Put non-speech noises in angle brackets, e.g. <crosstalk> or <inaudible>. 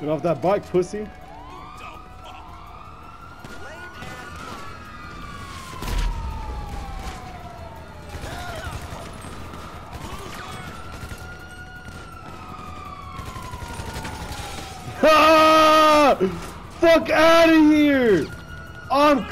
Get off that bike, pussy. <laughs> Fuck out of here! I'm